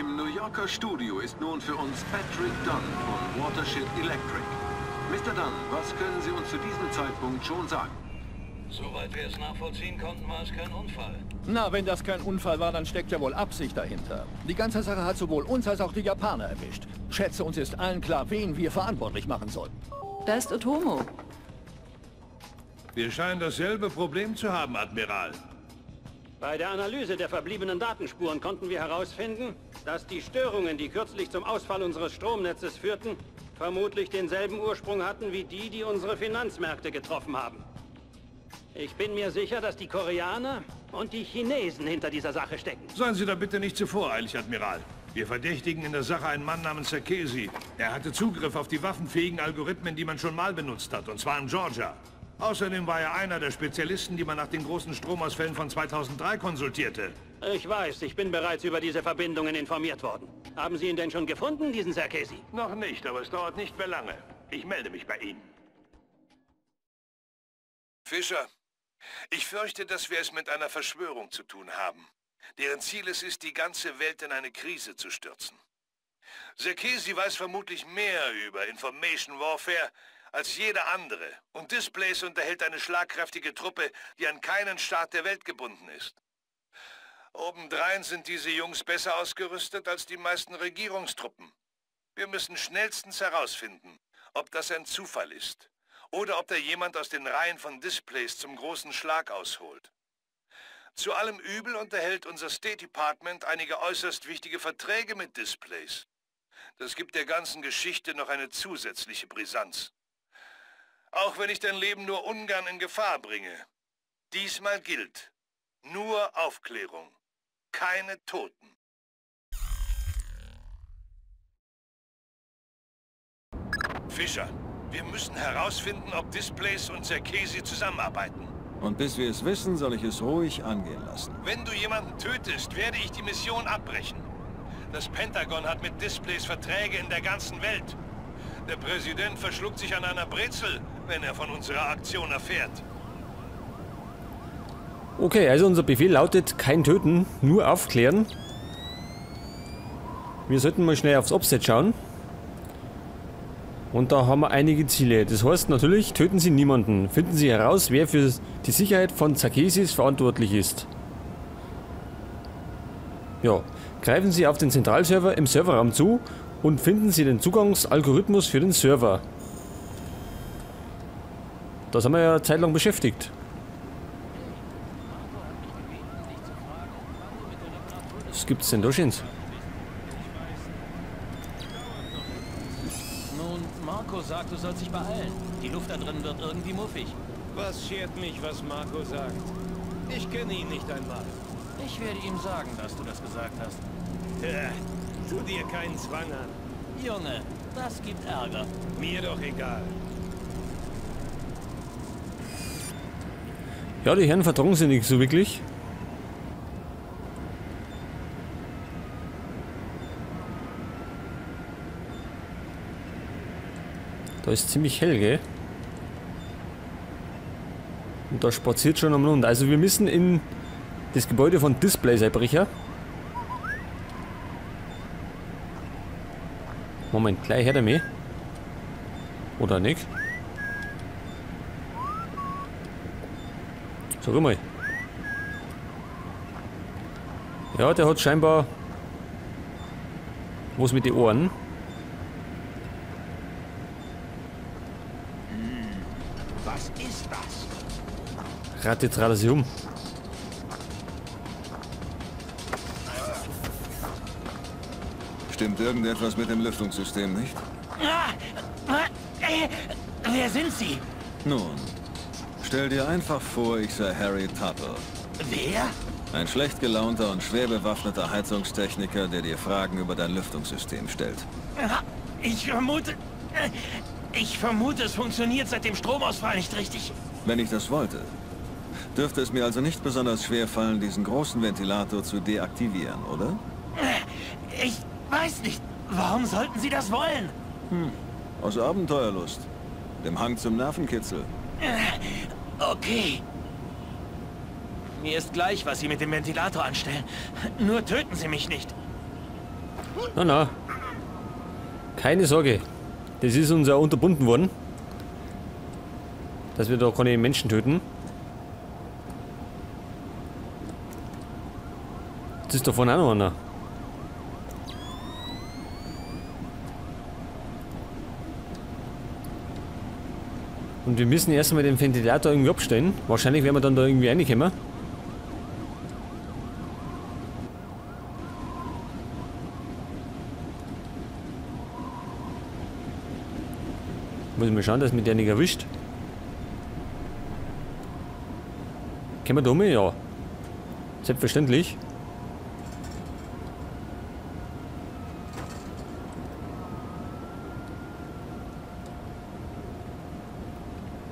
Im New Yorker Studio ist nun für uns Patrick Dunn von Watershed Electric. Mr. Dunn, was können Sie uns zu diesem Zeitpunkt schon sagen? Soweit wir es nachvollziehen konnten, war es kein Unfall. Na, wenn das kein Unfall war, dann steckt ja wohl Absicht dahinter. Die ganze Sache hat sowohl uns als auch die Japaner erwischt. Schätze, uns ist allen klar, wen wir verantwortlich machen sollten. Da ist Otomo. Wir scheinen dasselbe Problem zu haben, Admiral. Bei der Analyse der verbliebenen Datenspuren konnten wir herausfinden, dass die Störungen, die kürzlich zum Ausfall unseres Stromnetzes führten, vermutlich denselben Ursprung hatten wie die, die unsere Finanzmärkte getroffen haben. Ich bin mir sicher, dass die Koreaner und die Chinesen hinter dieser Sache stecken. Seien Sie da bitte nicht zu voreilig, Admiral. Wir verdächtigen in der Sache einen Mann namens Sarkesi. Er hatte Zugriff auf die waffenfähigen Algorithmen, die man schon mal benutzt hat, und zwar in Georgia. Außerdem war er einer der Spezialisten, die man nach den großen Stromausfällen von 2003 konsultierte. Ich weiß, ich bin bereits über diese Verbindungen informiert worden. Haben Sie ihn denn schon gefunden, diesen Sarkesi? Noch nicht, aber es dauert nicht mehr lange. Ich melde mich bei Ihnen. Fischer, ich fürchte, dass wir es mit einer Verschwörung zu tun haben, deren Ziel es ist, die ganze Welt in eine Krise zu stürzen. Sarkesi weiß vermutlich mehr über Information Warfare als jeder andere und Displays unterhält eine schlagkräftige Truppe, die an keinen Staat der Welt gebunden ist. Obendrein sind diese Jungs besser ausgerüstet als die meisten Regierungstruppen. Wir müssen schnellstens herausfinden, ob das ein Zufall ist oder ob da jemand aus den Reihen von Displays zum großen Schlag ausholt. Zu allem Übel unterhält unser State Department einige äußerst wichtige Verträge mit Displays. Das gibt der ganzen Geschichte noch eine zusätzliche Brisanz. Auch wenn ich dein Leben nur ungern in Gefahr bringe. Diesmal gilt nur Aufklärung, keine Toten. Fischer, wir müssen herausfinden, ob Displays und Serkesi zusammenarbeiten. Und bis wir es wissen, soll ich es ruhig angehen lassen. Wenn du jemanden tötest, werde ich die Mission abbrechen. Das Pentagon hat mit Displays Verträge in der ganzen Welt. Der Präsident verschluckt sich an einer Brezel, wenn er von unserer Aktion erfährt. Okay, also unser Befehl lautet kein Töten, nur aufklären. Wir sollten mal schnell aufs Offset schauen. Und da haben wir einige Ziele. Das heißt natürlich, töten Sie niemanden. Finden Sie heraus, wer für die Sicherheit von Zakesis verantwortlich ist. Ja, greifen Sie auf den Zentralserver im Serverraum zu und finden Sie den Zugangsalgorithmus für den Server. Das haben wir ja eine Zeit lang beschäftigt. Was gibt's denn da Schönes? Marco sagt, du sollst dich beeilen. Die Luft da drin wird irgendwie muffig. Was schert mich, was Marco sagt? Ich kenne ihn nicht einmal. Ich werde ihm sagen, dass du das gesagt hast. Ja, tu dir keinen Zwang an. Junge, das gibt Ärger. Mir doch egal. Ja, die Herren vertrauen sie nicht so wirklich. Da ist ziemlich hell, gell? Und da spaziert schon am Rund. Also wir müssen in das Gebäude von Displays-Erbrecher. Moment, gleich her damit. Oder nicht? Sag mal. Ja, der hat scheinbar was mit den Ohren. Was ist das? Rat jetzt gerade sie um. Stimmt irgendetwas mit dem Lüftungssystem nicht? Wer sind Sie? Nun, stell dir einfach vor, ich sei Harry Tuttle. Wer? Ein schlecht gelaunter und schwer bewaffneter Heizungstechniker, der dir Fragen über dein Lüftungssystem stellt. Ich vermute... Ich vermute, es funktioniert seit dem Stromausfall nicht richtig. Wenn ich das wollte, dürfte es mir also nicht besonders schwer fallen, diesen großen Ventilator zu deaktivieren, oder? Ich weiß nicht. Warum sollten Sie das wollen? Hm. Aus Abenteuerlust. Dem Hang zum Nervenkitzel. Okay. Mir ist gleich, was Sie mit dem Ventilator anstellen. Nur töten Sie mich nicht. Na, na. Keine Sorge. Das ist uns ja unterbunden worden. Dass wir da keine Menschen töten. Das ist auch noch einer. Und wir müssen erstmal den Ventilator irgendwie abstellen. Wahrscheinlich werden wir dann da irgendwie reinkommen. Muss ich mal schauen, dass mich der nicht erwischt. Können wir da mal? Ja. Selbstverständlich.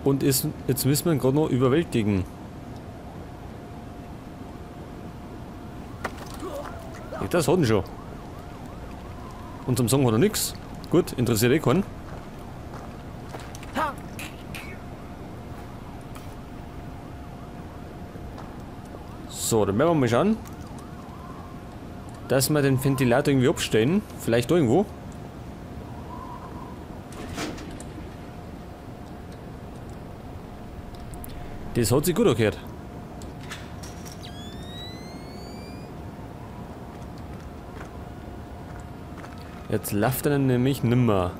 Und ist, jetzt müssen wir ihn gerade noch überwältigen. Das hat ihn schon. Und zum Song hat er nichts. Gut, interessiert eh keinen. So, dann werden wir mal schauen. Dass wir den Ventilator irgendwie abstellen. Vielleicht irgendwo. Das hat sich gut angehört. Jetzt läuft er nämlich nimmer.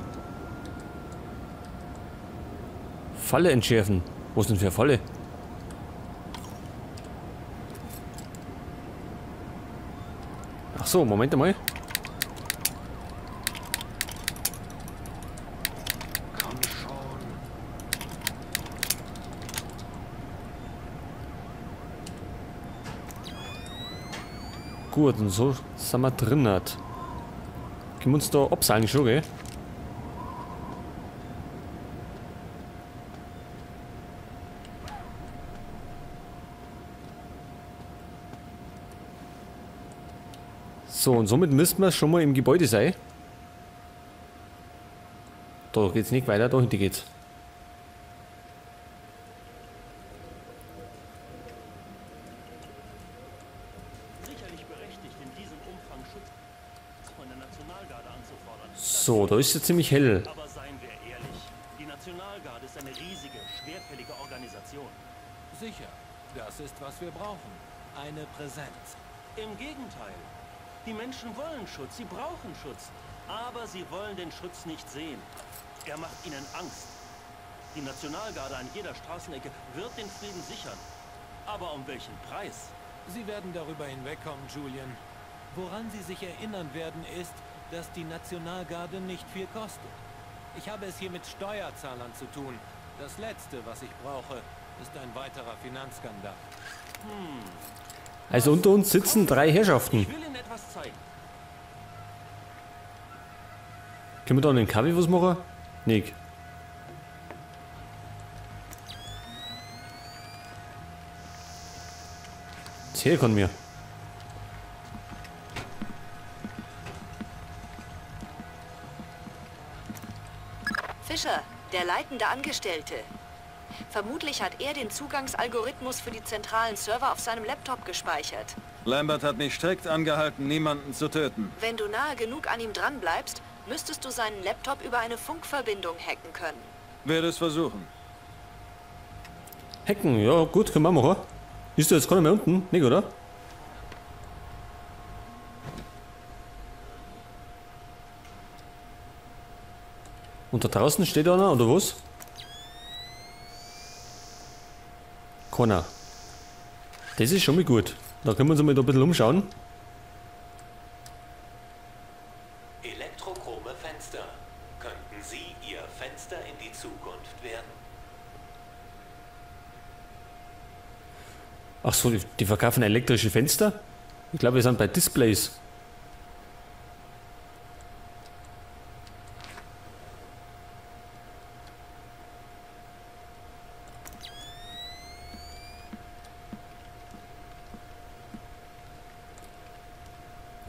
Falle entschärfen. Wo ist denn für Falle? Ach so, Moment mal. Komm schon. Gut, und so sind wir drin. Können wir uns da abseilen schon, gell? So, und somit müssen wir schon mal im Gebäude sein. Da geht's nicht weiter, da hinten geht's. Sicherlich berechtigt, in diesem Umfang Schutz von der Nationalgarde anzufordern. So, da ist es ziemlich hell. Aber seien wir ehrlich, die Nationalgarde ist eine riesige, schwerfällige Organisation. Sicher, das ist, was wir brauchen. Eine Präsenz. Im Gegenteil. Die Menschen wollen Schutz, sie brauchen Schutz. Aber sie wollen den Schutz nicht sehen. Er macht ihnen Angst. Die Nationalgarde an jeder Straßenecke wird den Frieden sichern. Aber um welchen Preis? Sie werden darüber hinwegkommen, Julian. Woran Sie sich erinnern werden, ist, dass die Nationalgarde nicht viel kostet. Ich habe es hier mit Steuerzahlern zu tun. Das Letzte, was ich brauche, ist ein weiterer Finanzskandal. Also unter uns sitzen drei Herrschaften. Ich will Ihnen etwas zeigen. Können wir da einen Kaffee was machen? Nick. Erzähl von mir. Fischer, der leitende Angestellte. Vermutlich hat er den Zugangsalgorithmus für die zentralen Server auf seinem Laptop gespeichert. Lambert hat mich strikt angehalten, niemanden zu töten. Wenn du nahe genug an ihm dran bleibst, müsstest du seinen Laptop über eine Funkverbindung hacken können. Werde es versuchen. Hacken, ja gut, können wir machen. Ist da jetzt keiner mehr unten? Nicht, oder? Und da draußen steht einer, oder was? Keiner. Das ist schon mal gut. Da können wir uns mal da ein bisschen umschauen. Elektrochrome Fenster. Könnten Sie Ihr Fenster in die Zukunft werden? Ach so, die, die verkaufen elektrische Fenster? Ich glaube, wir sind bei Displays.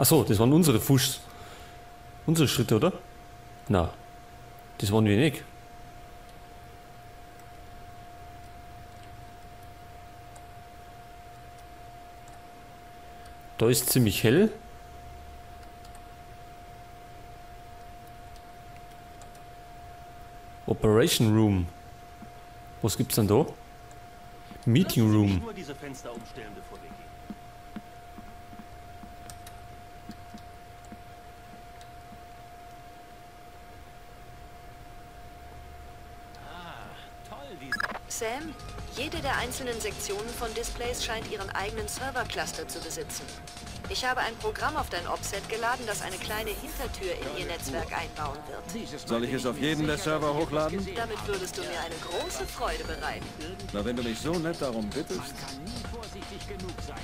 Achso, das waren unsere Fuß. Unsere Schritte, oder? Na, das waren wir nicht. Da ist ziemlich hell. Operation Room. Was gibt's denn da? Meeting Room. Sam, jede der einzelnen Sektionen von Displays scheint ihren eigenen Servercluster zu besitzen. Ich habe ein Programm auf dein Opset geladen, das eine kleine Hintertür in ihr Netzwerk einbauen wird. Soll ich es auf jeden der Server hochladen? Damit würdest du mir eine große Freude bereiten. Na, wenn du mich so nett darum bittest. kann nie vorsichtig genug sein.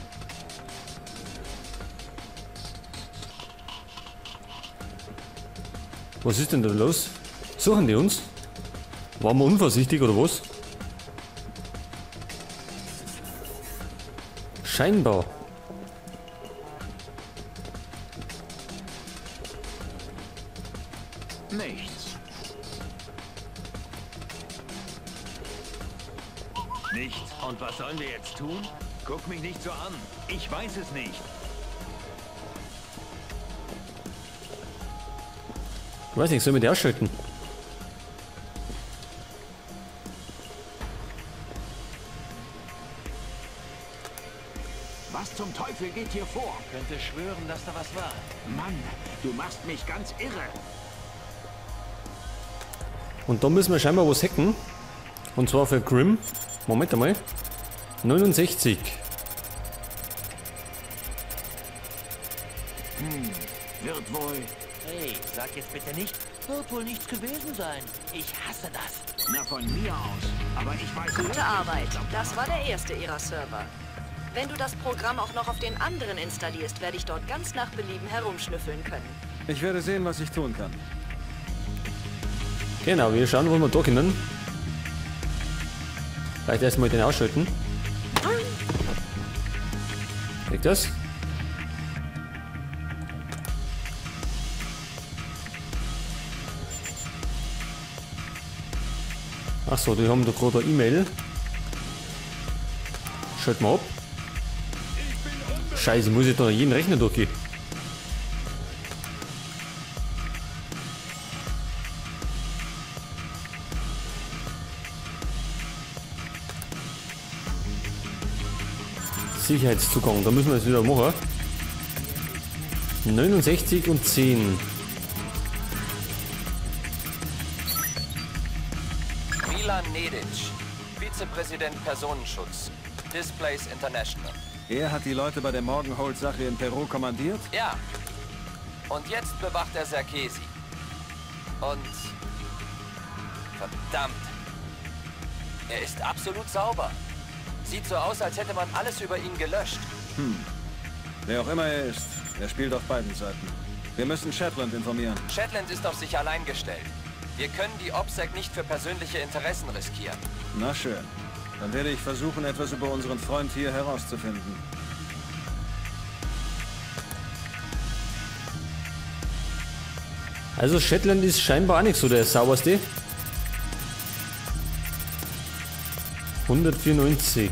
Was ist denn da los? Suchen die uns? Waren wir unvorsichtig oder was? Scheinbar. Nichts. Nichts. Und was sollen wir jetzt tun? Guck mich nicht so an. Ich weiß es nicht. Ich weiß nicht, sollen wir die ausschalten? Teufel geht hier vor? Könnte schwören, dass da was war. Mann, du machst mich ganz irre. Und da müssen wir scheinbar was hacken. Und zwar für Grimm. Moment einmal. 69. Hm, wird wohl. Hey, sag jetzt bitte nicht, wird wohl nichts gewesen sein. Ich hasse das. Na, von mir aus. Aber ich weiß Gute Arbeit. Das war der erste ihrer Server. Wenn du das Programm auch noch auf den anderen installierst, werde ich dort ganz nach Belieben herumschnüffeln können. Ich werde sehen, was ich tun kann. Genau, wir schauen, wo wir da können. Vielleicht erstmal den ausschalten. Kriegt das? Achso, die haben da gerade eine E-Mail. Schalt mal ab. Scheiße, muss ich da jeden Rechner durchgehen. Sicherheitszugang, da müssen wir es wieder machen. 69 und 10. Milan Nedic, Vizepräsident Personenschutz, Displays International. Er hat die Leute bei der Morgenhold-Sache in Peru kommandiert? Ja. Und jetzt bewacht er Sarkesi. Und... Verdammt. Er ist absolut sauber. Sieht so aus, als hätte man alles über ihn gelöscht. Hm. Wer auch immer er ist, er spielt auf beiden Seiten. Wir müssen Shetland informieren. Shetland ist auf sich allein gestellt. Wir können die OPSEC nicht für persönliche Interessen riskieren. Na schön. Dann werde ich versuchen, etwas über unseren Freund hier herauszufinden. Also Shetland ist scheinbar auch nicht so der sauberste. 194.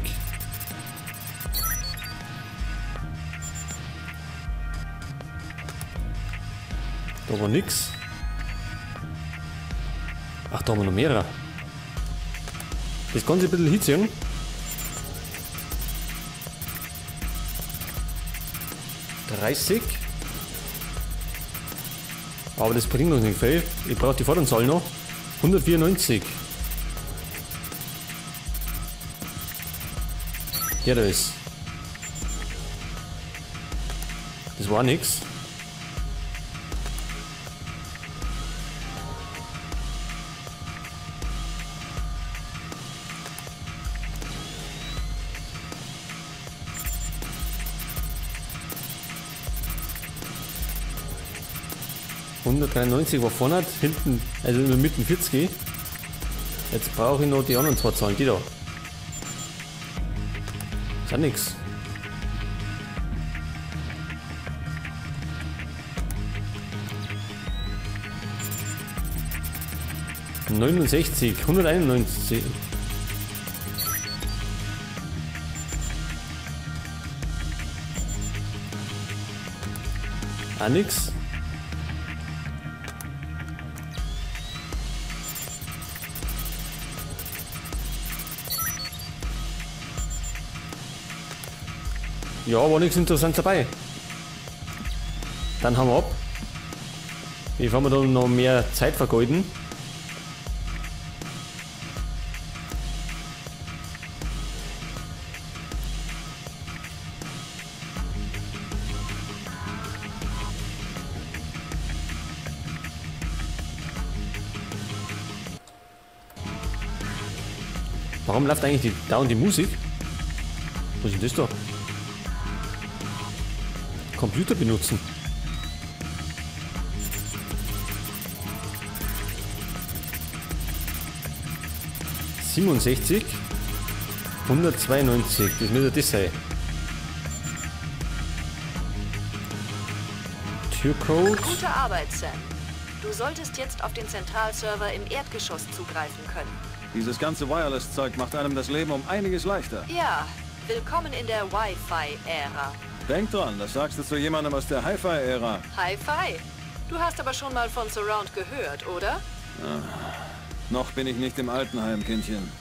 Da war nix. Ach, da haben wir noch mehrere. Das Ganze ein bisschen hitzigen. Dreißig. Aber das bringt noch nicht viel. Ich brauche die Vorderzahl noch. 194. Ja, da ist. Das war nix. ...193 war vorne, hinten, also in der Mitte 40. Jetzt brauche ich noch die anderen zwei Zahlen, die da. Ist ja nix. Neunundsechzig, hunderteinundneunzig. Ah, nix. Ja, war nichts Interessantes dabei. Dann haben wir ab. Bevor wir dann noch mehr Zeit vergeuden. Warum läuft eigentlich die, dauernd die Musik? Was ist denn das da? Computer benutzen. Siebenundsechzig. 192. Das müsste das sein. Türcode. Gute Arbeit, Sam. Du solltest jetzt auf den Zentralserver im Erdgeschoss zugreifen können. Dieses ganze Wireless-Zeug macht einem das Leben um einiges leichter. Ja, willkommen in der Wi-Fi-Ära. Denk dran, das sagst du zu jemandem aus der Hi-Fi-Ära. Hi-Fi. Du hast aber schon mal von Surround gehört, oder? Ah, noch bin ich nicht im Altenheim, Kindchen.